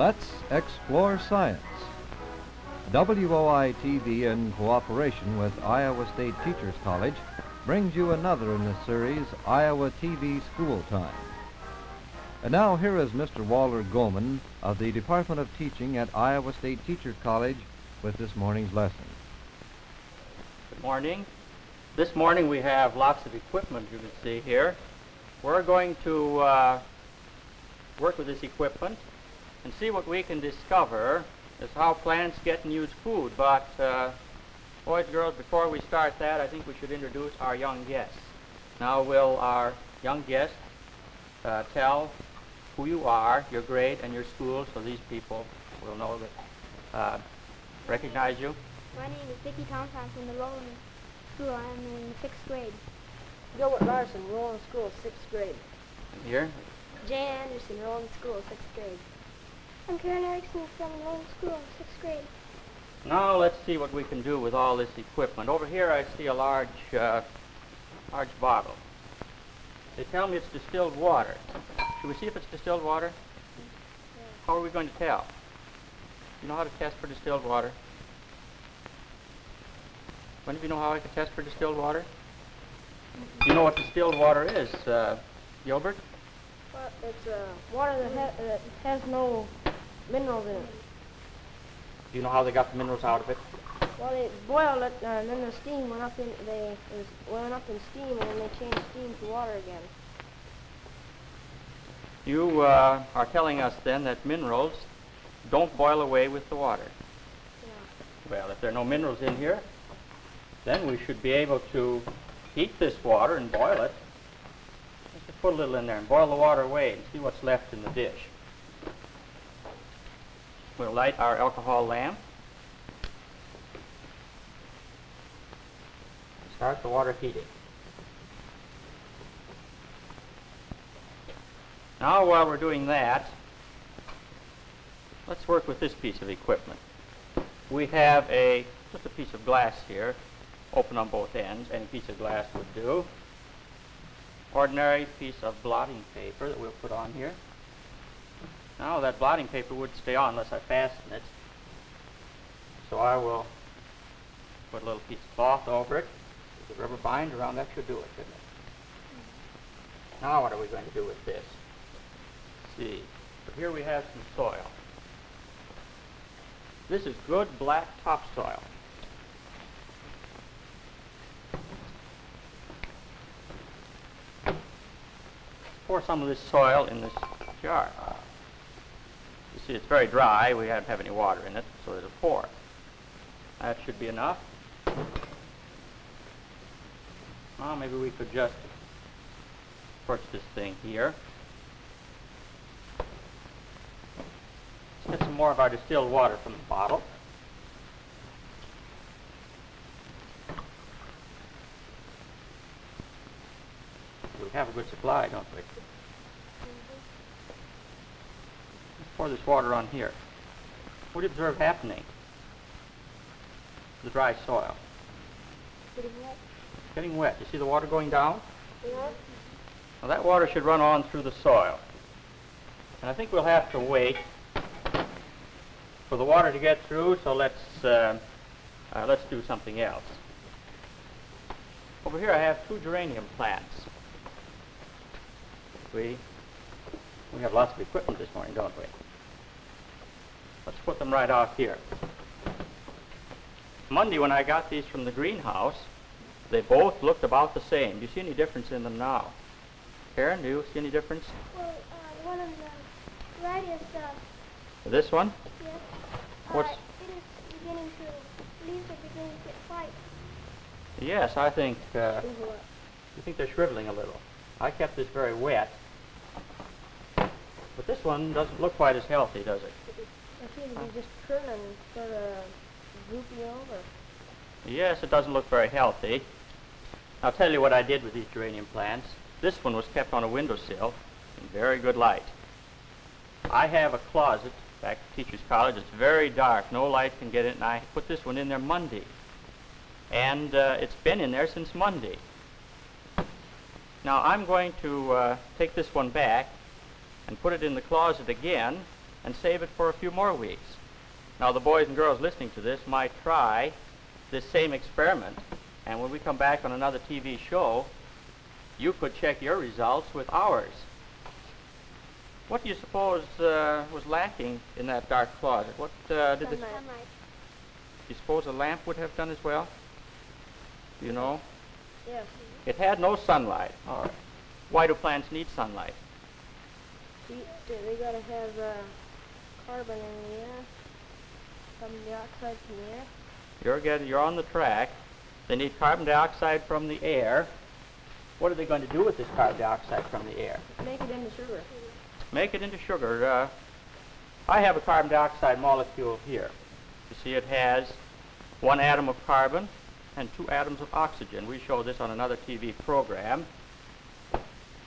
Let's Explore Science. WOI-TV, in cooperation with Iowa State Teachers College, brings you another in the series, Iowa TV School Time. And now here is Mr. Walter Gorman of the Department of Teaching at Iowa State Teachers College with this morning's lesson. Good morning. This morning we have lots of equipment you can see here. We're going to uh, work with this equipment and see what we can discover is how plants get and use food. But uh, boys and girls, before we start that, I think we should introduce our young guests. Now will our young guest uh, tell who you are, your grade, and your school, so these people will know that, uh, recognize you. My name is Vicki Thompson I'm from the Roland School. I'm in sixth grade. Gilbert Larson, Roland School, sixth grade. And here, Jane Anderson, Roland School, sixth grade. I'm Karen Erickson from Roland School, sixth grade. Now let's see what we can do with all this equipment. Over here I see a large, uh, large bottle. They tell me it's distilled water. Should we see if it's distilled water? How are we going to tell? You know how to test for distilled water? One of you know how I can test for distilled water? You know what distilled water is, uh, Gilbert? Well, it's uh, water that, ha- that has no minerals in it. Do you know how they got the minerals out of it? Well, they boiled it, uh, and then the steam went up in. They it was went up in steam, and then they changed steam to water again. You uh, are telling us then that minerals don't boil away with the water. Yeah. Well, if there are no minerals in here, then we should be able to heat this water and boil it. Just put a little in there and boil the water away and see what's left in the dish. We'll light our alcohol lamp. Start the water heating. Now while we're doing that, let's work with this piece of equipment. We have a just a piece of glass here, open on both ends. Any piece of glass would do. Ordinary piece of blotting paper that we'll put on here. Now that blotting paper would stay on unless I fasten it. So I will put a little piece of cloth over it. With a rubber bind around that should do it, shouldn't it? Now what are we going to do with this? Let's see. Here we have some soil. This is good black topsoil. Pour some of this soil in this jar. You see, it's very dry. We don't have any water in it, so there's a pour. That should be enough. Well, maybe we could just torch this thing here. Let's get some more of our distilled water from the bottle. We have a good supply, don't we? Let's pour this water on here. What do you observe happening? to The dry soil. Getting wet. It's getting wet. You see the water going down? Yeah. Now that water should run on through the soil. And I think we'll have to wait for the water to get through, so let's, uh, uh, let's do something else. Over here I have two geranium plants. We, we have lots of equipment this morning, don't we? Let's put them right out here. Monday when I got these from the greenhouse, they both looked about the same. Do you see any difference in them now? Karen, do you see any difference? Well, uh, one of the right is, uh, This one? yes, What's- uh, it is beginning to, leaves are beginning to get white. Yes, I think, uh, wet. I think they're shriveling a little. I kept this very wet. But this one doesn't look quite as healthy, does it? They seem to be just turning sort of droopy over. Yes, it doesn't look very healthy. I'll tell you what I did with these geranium plants. This one was kept on a windowsill in very good light. I have a closet back at Teachers College. It's very dark. No light can get in. And I put this one in there Monday. And uh, it's been in there since Monday. Now I'm going to uh, take this one back and put it in the closet again and save it for a few more weeks. Now, the boys and girls listening to this might try this same experiment, and when we come back on another TV show, you could check your results with ours. What do you suppose uh, was lacking in that dark closet? What uh, did the, do Sunlight. you suppose a lamp would have done as well? Do you know? Yes. It had no sunlight. All right. Why do plants need sunlight? They, they gotta have uh, carbon in the air, carbon dioxide from the air. You're getting, you're on the track. They need carbon dioxide from the air. What are they going to do with this carbon dioxide from the air? Make it into sugar. Make it into sugar. Uh, I have a carbon dioxide molecule here. You see it has one atom of carbon and two atoms of oxygen. We show this on another TV program.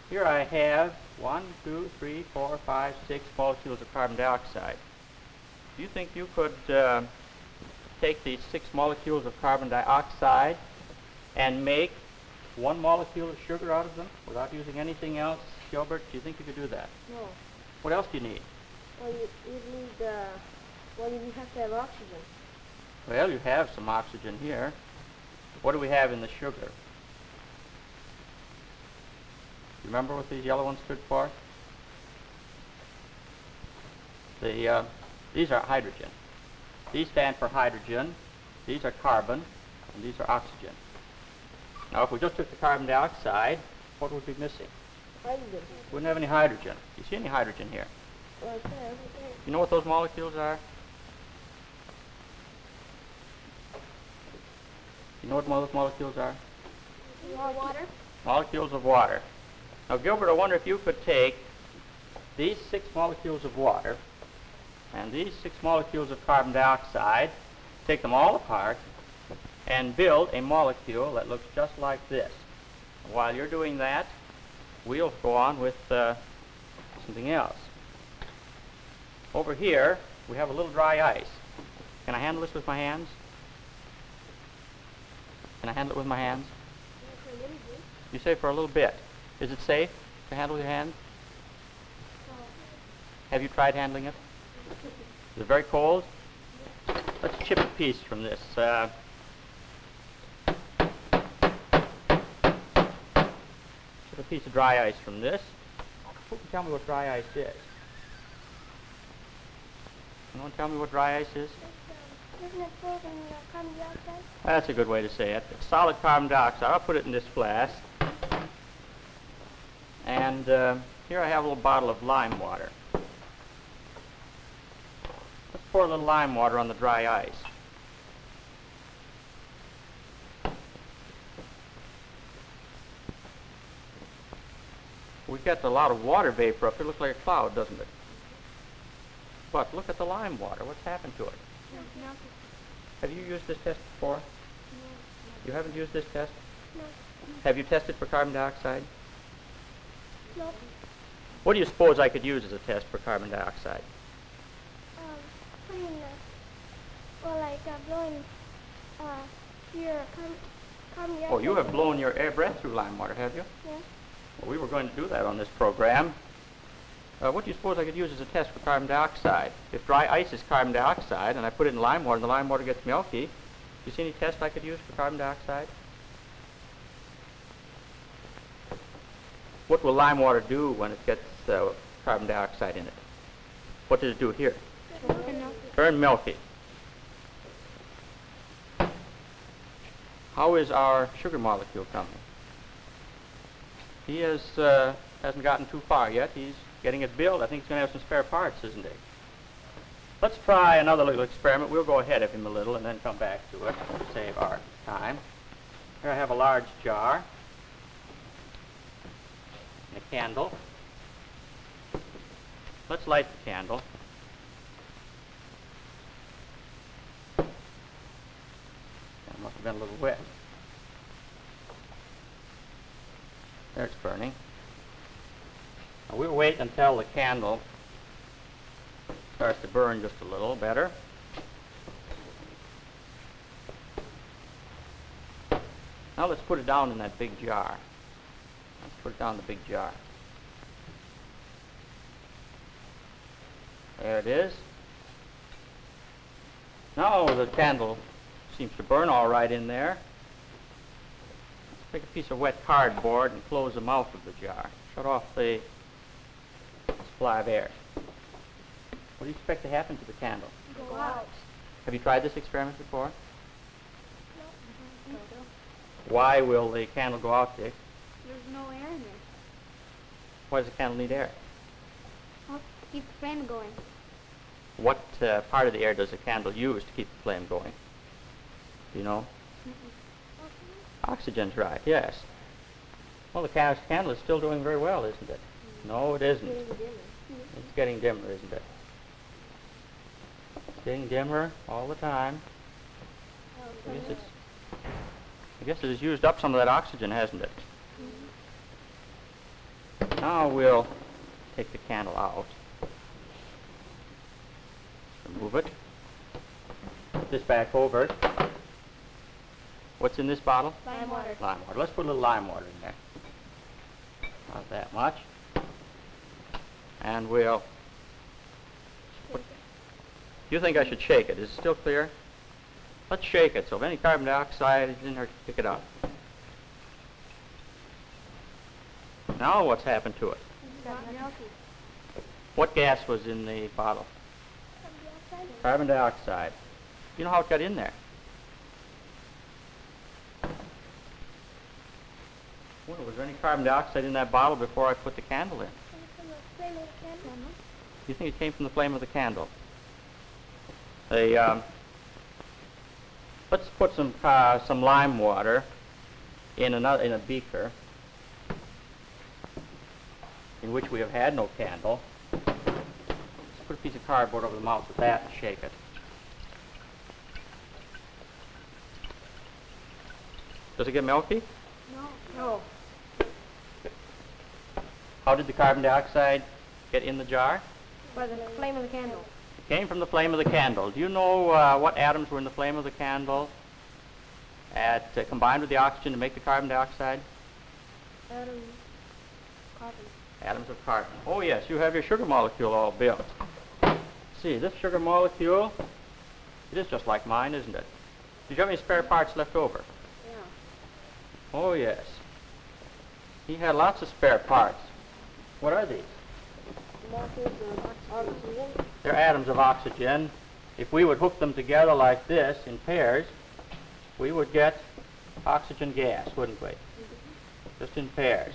Here I have one, two, three, four, five, six molecules of carbon dioxide. Do you think you could uh, take these six molecules of carbon dioxide and make one molecule of sugar out of them without using anything else? Gilbert, do you think you could do that? No. What else do you need? Well, you, you need, uh, well, you have to have oxygen. Well, you have some oxygen here. What do we have in the sugar? You remember what these yellow ones stood for? The, uh, these are hydrogen. These stand for hydrogen. These are carbon. And these are oxygen. Now, if we just took the carbon dioxide, what would be missing? Hydrogen. Wouldn't have any hydrogen. You see any hydrogen here? Right there. You know what those molecules are? You know what those molecules are? Water. Molecules of water. Now, Gilbert, I wonder if you could take these six molecules of water and these six molecules of carbon dioxide, take them all apart, and build a molecule that looks just like this. While you're doing that, we'll go on with uh, something else. Over here, we have a little dry ice. Can I handle this with my hands? Can I handle it with my hands? You say for a little bit. Is it safe to handle your hands? Have you tried handling it? Is it very cold? Let's chip a piece from this. Uh, chip a piece of dry ice from this. Who can tell me what dry ice is? Anyone tell me what dry ice is? That's a good way to say it. Solid carbon dioxide. I'll put it in this flask. And uh, here I have a little bottle of lime water. Let's pour a little lime water on the dry ice. We've got a lot of water vapor up here. Looks like a cloud, doesn't it? But look at the lime water. What's happened to it? No. Have you used this test before? You haven't used this test? No. Have you tested for carbon dioxide? No. What do you suppose I could use as a test for carbon dioxide? Um, putting the, well, like uh, blowing uh, your carbon, carbon dioxide. Oh, you have blown your air breath through lime water, have you? Yeah. Well, we were going to do that on this program. Uh, what do you suppose I could use as a test for carbon dioxide? If dry ice is carbon dioxide and I put it in lime water and the lime water gets milky, do you see any test I could use for carbon dioxide? What will lime water do when it gets uh, carbon dioxide in it? What does it do here? Turn milky. How is our sugar molecule coming? He has, uh, hasn't gotten too far yet. He's getting it built. I think he's going to have some spare parts, isn't he? Let's try another little experiment. We'll go ahead of him a little and then come back to it to save our time. Here I have a large jar and a candle. Let's light the candle. That must have been a little wet. There it's burning. Now we'll wait until the candle starts to burn just a little better. Now let's put it down in that big jar. Put it down in the big jar. There it is. Now the candle seems to burn all right in there. Let's take a piece of wet cardboard and close the mouth of the jar. Shut off the supply of air. What do you expect to happen to the candle? Go out. Have you tried this experiment before? No. Why will the candle go out, Dick? There's no air in there. Why does the candle need air? I'll keep the flame going. What uh, part of the air does the candle use to keep the flame going? Do you know? Oxygen's right, yes. Well, the ca- candle is still doing very well, isn't it? No, it isn't. It's getting dimmer, isn't it? It's getting dimmer all the time. I guess it's. I guess it has used up some of that oxygen, hasn't it? Now we'll take the candle out. Remove it. Put this back over. it. What's in this bottle? Lime water. Lime water. Let's put a little lime water in there. Not that much. And we'll. You think I should shake it? Is it still clear? Let's shake it so if any carbon dioxide is in there, pick it up. Now what's happened to it? What gas was in the bottle? Carbon dioxide. You know how it got in there? Well, was there any carbon dioxide in that bottle before I put the candle in? You think it came from the flame of the candle? The, um, let's put some uh, some lime water in another in a beaker in which we have had no candle. Let's put a piece of cardboard over the mouth of that and shake it. Does it get milky? No. No. How did the carbon dioxide get in the jar? By the flame of the candle. It came from the flame of the candle. Do you know uh, what atoms were in the flame of the candle at, uh, combined with the oxygen to make the carbon dioxide? Atom. Carbon. Atoms of carbon. Oh yes, you have your sugar molecule all built. See, this sugar molecule, it is just like mine, isn't it? Did you have any spare parts left over? Yeah. Oh yes. He had lots of spare parts. What are these? Molecules of oxygen. They're atoms of oxygen. If we would hook them together like this in pairs, we would get oxygen gas, wouldn't we? Mm-hmm. Just in pairs.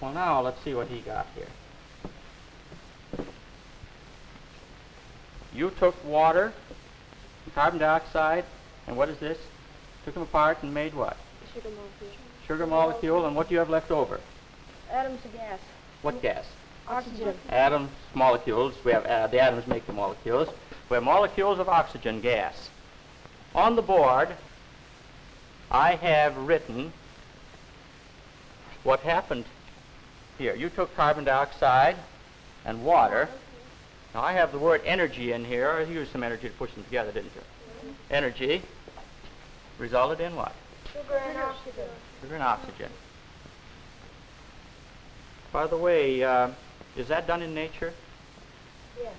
Well, now let's see what he got here. You took water, carbon dioxide, and what is this? Took them apart and made what? Sugar molecule. Sugar molecule, and what do you have left over? Atoms of gas. What gas? Oxygen. atoms, molecules. We have uh, the atoms make the molecules. We have molecules of oxygen gas. On the board, I have written what happened here. You took carbon dioxide and water. Now I have the word energy in here. You used some energy to push them together, didn't you? Energy resulted in what? Sugar and oxygen. Sugar and oxygen. By the way, uh, is that done in nature? Yes.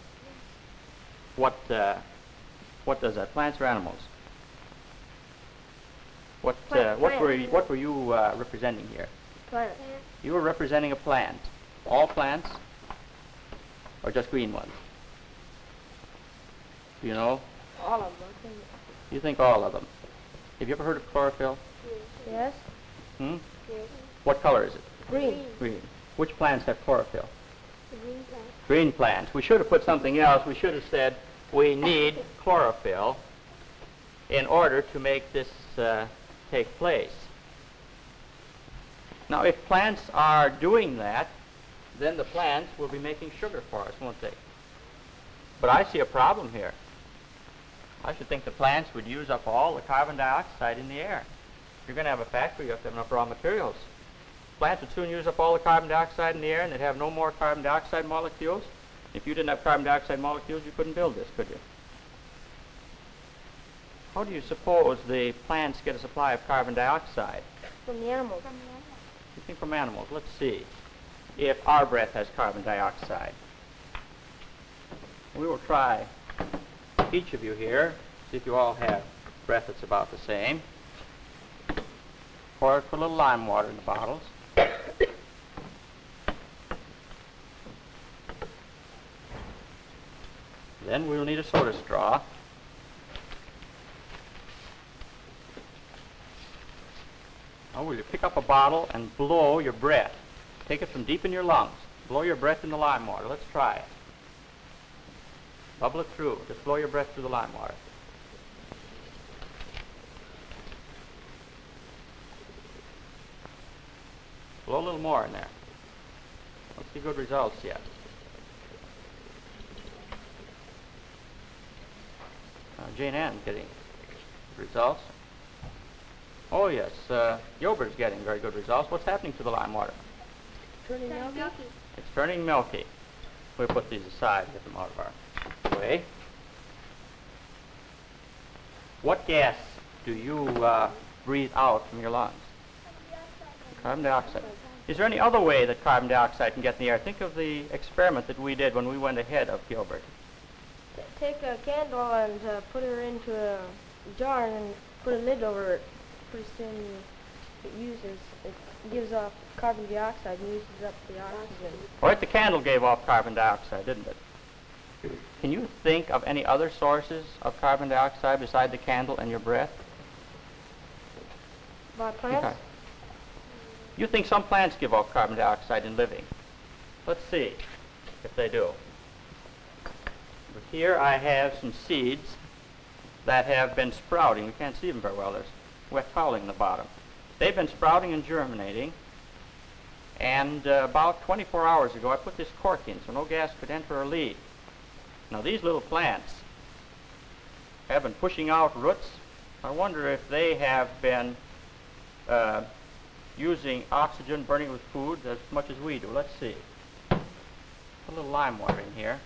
What uh, what does that? Plants or animals? What uh, what were you, what were you uh, representing here? Planet. You were representing a plant. All plants, or just green ones? Do you know? All of them. You think all of them? Have you ever heard of chlorophyll? Yes. Hmm? Yes. What color is it? Green. Green. Which plants have chlorophyll? Green plant. green plants. We should have put something else. We should have said we need chlorophyll in order to make this uh, take place. Now, if plants are doing that, then the plants will be making sugar for us, won't they? But I see a problem here. I should think the plants would use up all the carbon dioxide in the air. If you're going to have a factory, you have to have enough raw materials. Plants would soon use up all the carbon dioxide in the air and they'd have no more carbon dioxide molecules. If you didn't have carbon dioxide molecules, you couldn't build this, could you? How do you suppose the plants get a supply of carbon dioxide? From the animals. From the animal. You think from animals. Let's see if our breath has carbon dioxide. We will try each of you here, see if you all have breath that's about the same. Pour a little lime water in the bottles. Then we'll need a soda straw. Now will you pick up a bottle and blow your breath. Take it from deep in your lungs. Blow your breath in the lime water. Let's try it. Bubble it through. Just blow your breath through the lime water. Blow a little more in there. Don't see good results yet. Uh, Jane Ann's getting results. Oh yes, uh, Gilbert's getting very good results. What's happening to the lime water? Turning milky? milky. It's turning milky. We'll put these aside, get them out of our way. What gas do you uh, breathe out from your lungs? Carbon dioxide. Is there any other way that carbon dioxide can get in the air? Think of the experiment that we did when we went ahead of Gilbert. Take a candle and uh, put her into a jar and put a lid over it. It uses, it gives off carbon dioxide and uses up the oxygen. Right, the candle gave off carbon dioxide, didn't it? Can you think of any other sources of carbon dioxide beside the candle and your breath? By plants? Okay. You think some plants give off carbon dioxide in living? Let's see if they do. But here I have some seeds that have been sprouting. You can't see them very well. There's wet fouling in the bottom. They've been sprouting and germinating. And uh, about 24 hours ago, I put this cork in so no gas could enter or leave. Now these little plants have been pushing out roots. I wonder if they have been uh, using oxygen, burning with food as much as we do. Let's see. Put a little lime water in here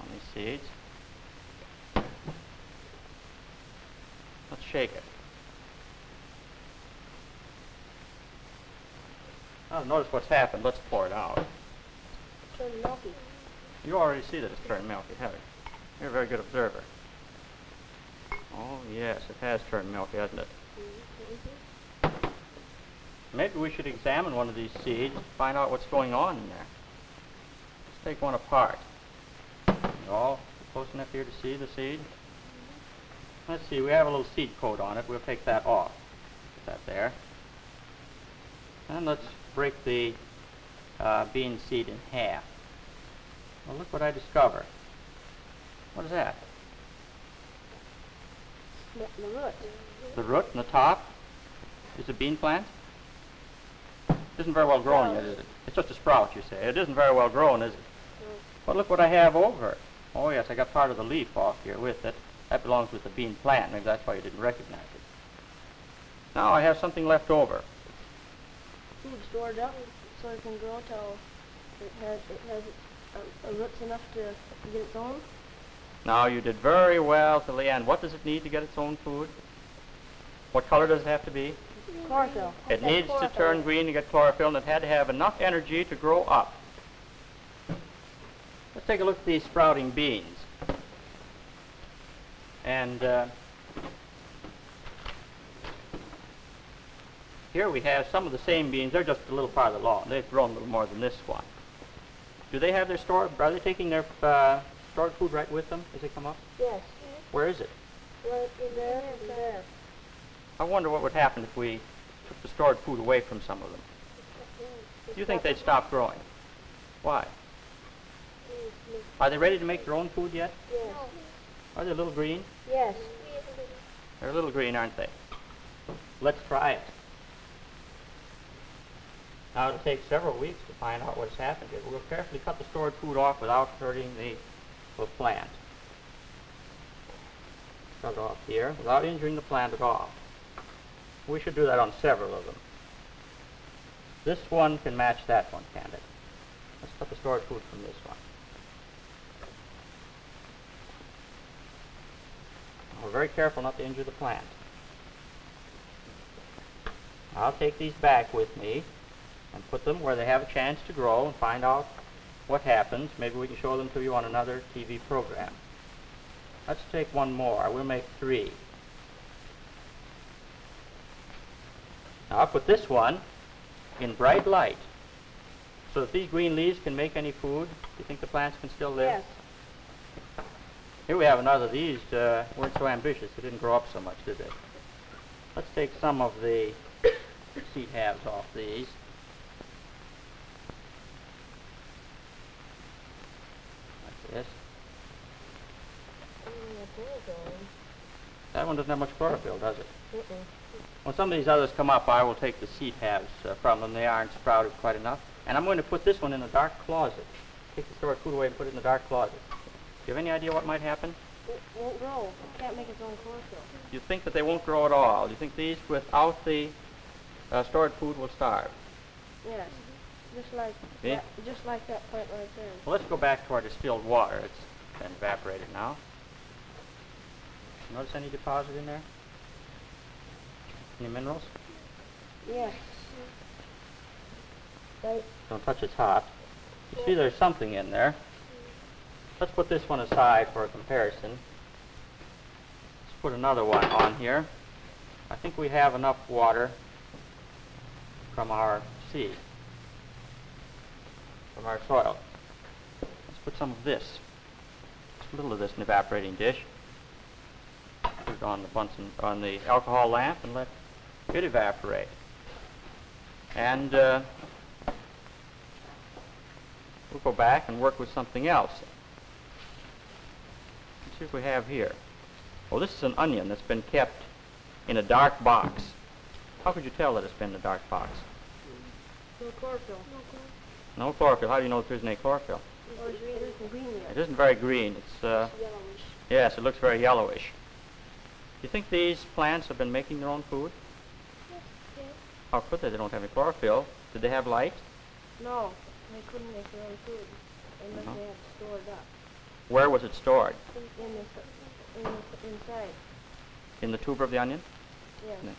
on these seeds. Let's shake it. Oh, notice what's happened. Let's pour it out. Turning milky. You already see that it's turned milky, haven't you? You're a very good observer. Oh, yes, it has turned milky, hasn't it? Mm-hmm. Maybe we should examine one of these seeds find out what's going on in there. Let's take one apart. You all close enough here to see the seed? Let's see, we have a little seed coat on it. We'll take that off. Put that there. And let's break the uh, bean seed in half. Well, look what I discover. What is that? The, root. The root and the top is a bean plant? Isn't very well grown yet, is it? It's just a sprout, you say. It isn't very well grown, is it? But look what I have over it. Oh, yes, I got part of the leaf off here with it. That belongs with the bean plant. Maybe that's why you didn't recognize it. Now I have something left over. Food stored up so it can grow till it has, it has a, a roots enough to, to get its own. Now you did very well the end. What does it need to get its own food? What color does it have to be? Chlorophyll. It needs to turn green to get chlorophyll, and it had to have enough energy to grow up. Let's take a look at these sprouting beans. And uh, here we have some of the same beans. They're just a little farther along. They've grown a little more than this one. Do they have their store? Are they taking their uh, stored food right with them as they come up? Yes. Where is it? Right in there and there. I wonder what would happen if we took the stored food away from some of them. Do you think they'd stop growing? Why? Are they ready to make their own food yet? Yes. Are they a little green? Yes. They're a little green, aren't they? Let's try it. Now it'll take several weeks to find out what's happened here. We'll carefully cut the stored food off without hurting the, the plant. Cut it off here without injuring the plant at all. We should do that on several of them. This one can match that one, can't it? Let's cut the stored food from this one. We're very careful not to injure the plant. I'll take these back with me and put them where they have a chance to grow and find out what happens. Maybe we can show them to you on another TV program. Let's take one more. We'll make three. Now I'll put this one in bright light. So if these green leaves can make any food, do you think the plants can still live? Yes. Here we have another. These uh, weren't so ambitious. They didn't grow up so much, did they? Let's take some of the seed halves off these. Like this. That one doesn't have much chlorophyll, does it? When some of these others come up, I will take the seed halves uh, from them. They aren't sprouted quite enough. And I'm going to put this one in a dark closet. Take the stored food away and put it in the dark closet. Do you have any idea what might happen? It won't grow. It can't make its own chlorophyll. You think that they won't grow at all? You think these, without the uh, stored food, will starve? Yes. Just like See? that, just like that plant right there. Well, let's go back to our distilled water. It's been evaporated now. Notice any deposit in there? Any minerals? Yes. Right. Don't touch it's hot. You see there's something in there. Let's put this one aside for a comparison. Let's put another one on here. I think we have enough water from our seed, from our soil. Let's put some of this, a little of this in the evaporating dish. Put it on the Bunsen, on the alcohol lamp and let it evaporate. And uh, we'll go back and work with something else. What we have here. Well, this is an onion that's been kept in a dark box. How could you tell that it's been in a dark box? No chlorophyll. No chlorophyll. How do you know there isn't any chlorophyll? It isn't green yet? It isn't very green. It's, uh, Yellowish. yes, it looks very yellowish. Do you think these plants have been making their own food? Yes, yes. How could they? They don't have any chlorophyll. Did they have light? No, they couldn't make their own food unless No. they had to store it up Where was it stored? in, in the, in the, inside. In the tuber of the onion? Yes. No.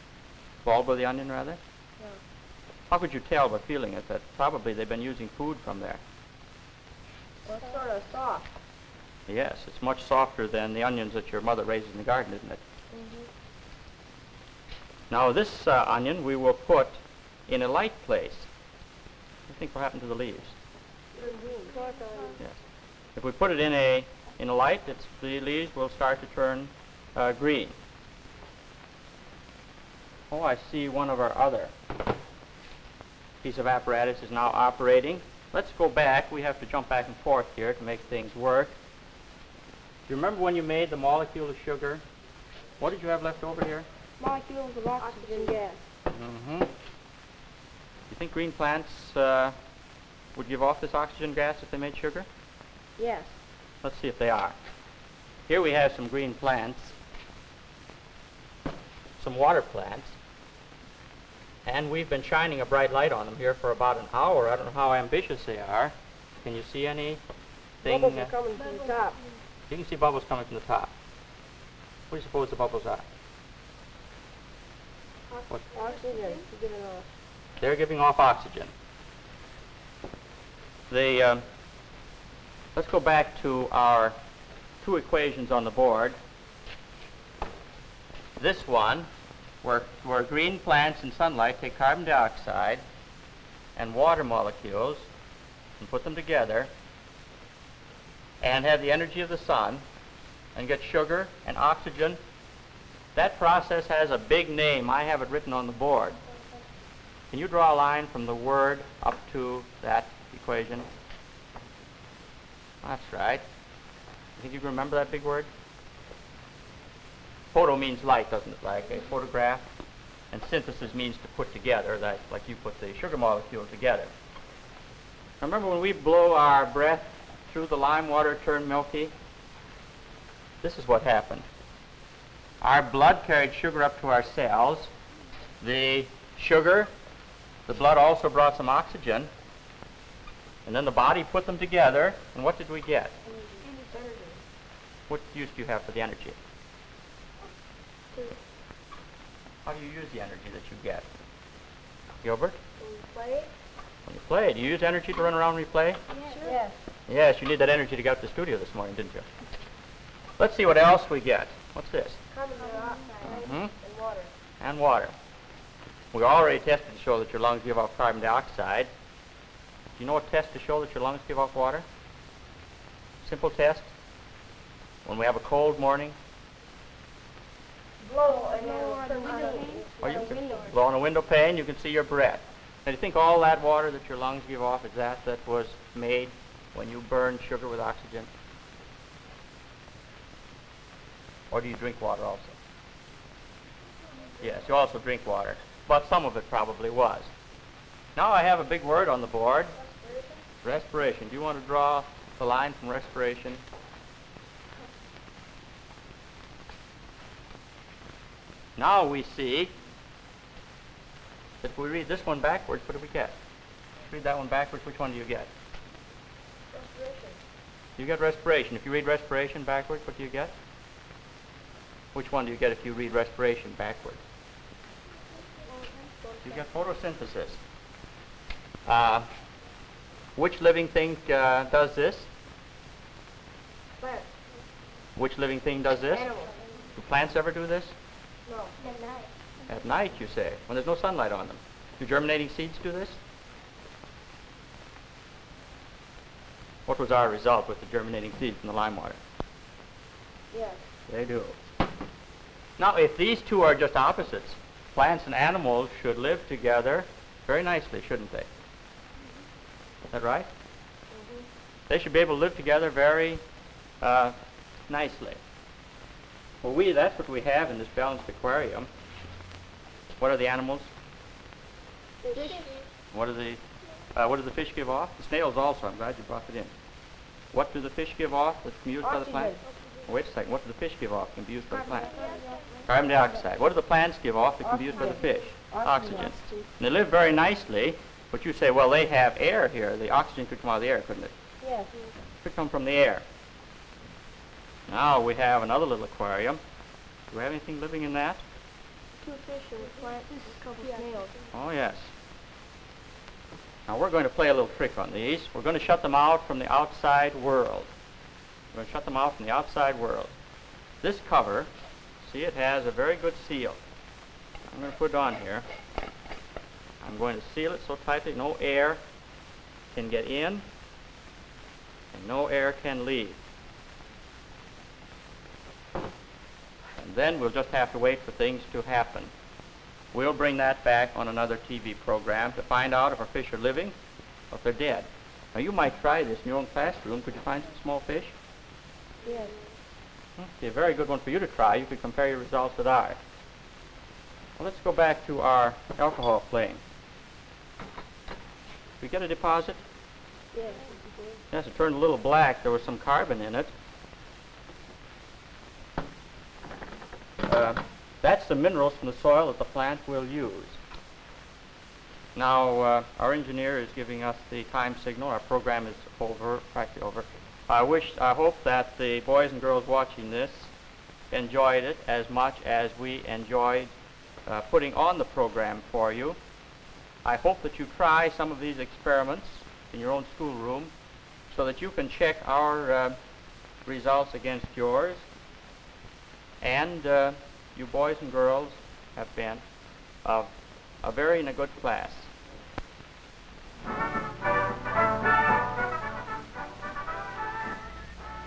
Bulb of the onion, rather? Yeah. How could you tell by feeling it that probably they've been using food from there? Well, it's sort of soft. Yes, it's much softer than the onions that your mother raises in the garden, isn't it? Mm-hmm. Now this uh, onion we will put in a light place. What do you think will happen to the leaves? Green. Chlorophyll. If we put it in a in a light, it's, the leaves will start to turn uh, green. Oh, I see one of our other piece of apparatus is now operating. Let's go back. We have to jump back and forth here to make things work. Do you remember when you made the molecule of sugar? What did you have left over here? Molecules of oxygen gas. Mm-hmm. You think green plants uh, would give off this oxygen gas if they made sugar? Yes. Let's see if they are. Here we have some green plants, some water plants, and we've been shining a bright light on them here for about an hour. I don't know how ambitious they are. Can you see anything? Bubbles uh, are coming from the top. you can see bubbles coming from the top. What do you suppose the bubbles are? What? Oxygen giving off. They're giving off oxygen. The, um, let's go back to our two equations on the board. This one, where, where green plants in sunlight take carbon dioxide and water molecules and put them together and have the energy of the sun and get sugar and oxygen. That process has a big name. I have it written on the board. Can you draw a line from the word up to that equation? That's right. You think you remember that big word? Photo means light, doesn't it? Like a photograph. And synthesis means to put together, like, like you put the sugar molecule together. Remember when we blow our breath through the lime water turned milky? This is what happened. Our blood carried sugar up to our cells. The sugar, the blood also brought some oxygen. And then the body put them together. And what did we get? What use do you have for the energy? How do you use the energy that you get? Gilbert? Play? When you play, do you use energy to run around and you play? Sure. Yes. Yes, you need that energy to get up to the studio this morning, didn't you? Let's see what else we get. What's this? Carbon dioxide hmm and water. And water. We already tested to show that your lungs give off carbon dioxide. Do you know a test to show that your lungs give off water? Simple test. When we have a cold morning, Blow on the turn window pane. or you can blow on a window pane, you can see your breath. Now, do you think all that water that your lungs give off is that that was made when you burn sugar with oxygen? Or do you drink water also? Yes, you also drink water, but some of it probably was. Now I have a big word on the board. Respiration. Do you want to draw the line from respiration? Now we see if we read this one backwards, what do we get? Read that one backwards, which one do you get? Respiration. You get respiration. If you read respiration backwards, what do you get? Which one do you get if you read respiration backwards? You get photosynthesis. Uh, which living thing uh, does this? Plants. Which living thing does this? Animals. Do plants ever do this? No. At night. At night, you say, when there's no sunlight on them. Do germinating seeds do this? What was our result with the germinating seeds in the lime water? Yes. They do. Now, if these two are just opposites, plants and animals should live together very nicely, shouldn't they? Is that right? Mm-hmm. They should be able to live together very uh, nicely. Well, we, that's what we have in this balanced aquarium. What are the animals? Fish. What are the, uh, what do the fish give off? The snails also. I'm glad you brought it in. What do the fish give off that's can be used by the plant? Oxygen. Oh, wait a second. What do the fish give off that can be used by the plant? Carbon dioxide. What do the plants give off that can be used by the fish? Oxygen. And they live very nicely, but you say, well, they have air here. The oxygen could come out of the air, couldn't it? Yes. Could come from the air. Now we have another little aquarium. Do we have anything living in that? Two fish and a plant. A couple snails. Oh, yes. Now we're going to play a little trick on these. We're going to shut them out from the outside world. We're going to shut them out from the outside world. This cover, see, it has a very good seal. I'm going to put it on here. I'm going to seal it so tightly no air can get in and no air can leave. And then we'll just have to wait for things to happen. We'll bring that back on another TV program to find out if our fish are living or if they're dead. Now you might try this in your own classroom. Could you find some small fish? Yes. Hmm, Be a very good one for you to try. You could compare your results with ours. Well, let's go back to our alcohol playing. We get a deposit? Yes. Yes, it turned a little black. There was some carbon in it. Uh, that's the minerals from the soil that the plant will use. Now, uh, our engineer is giving us the time signal. Our program is over, practically over. I wish, I hope that the boys and girls watching this enjoyed it as much as we enjoyed uh, putting on the program for you. I hope that you try some of these experiments in your own schoolroom so that you can check our uh, results against yours. And uh, you boys and girls have been of a very in a good class.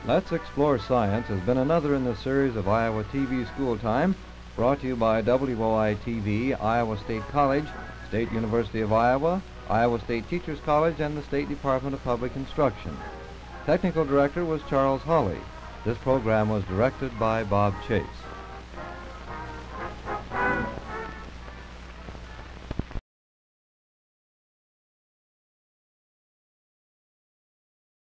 Let's Explore Science has been another in the series of Iowa TV School Time, brought to you by WOI-TV, Iowa State College, State University of Iowa, Iowa State Teachers College, and the State Department of Public Instruction. Technical director was Charles Hawley. This program was directed by Bob Chase.